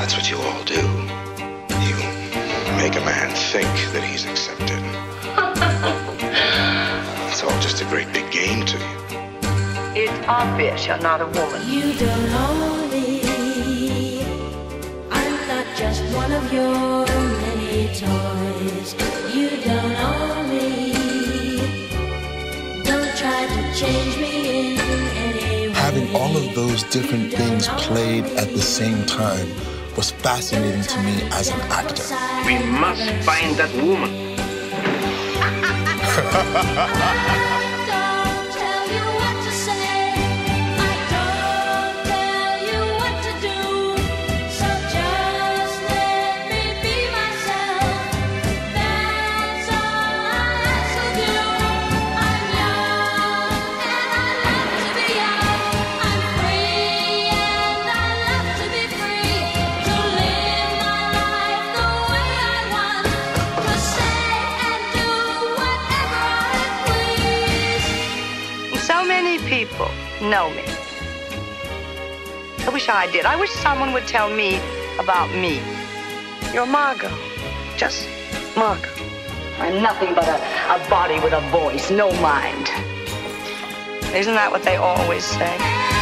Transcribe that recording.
That's what you all do. You make a man think that he's accepted. it's all just a great big game to you. It's obvious you're not a woman. You don't know me. I'm not just one of your many toys. You don't own me. Don't try to change me in any way. Having all of those different things played at the same time was fascinating to me as an actor. We must find that woman. people know me. I wish I did. I wish someone would tell me about me. You're Margo. Just Margo. I'm nothing but a, a body with a voice, no mind. Isn't that what they always say?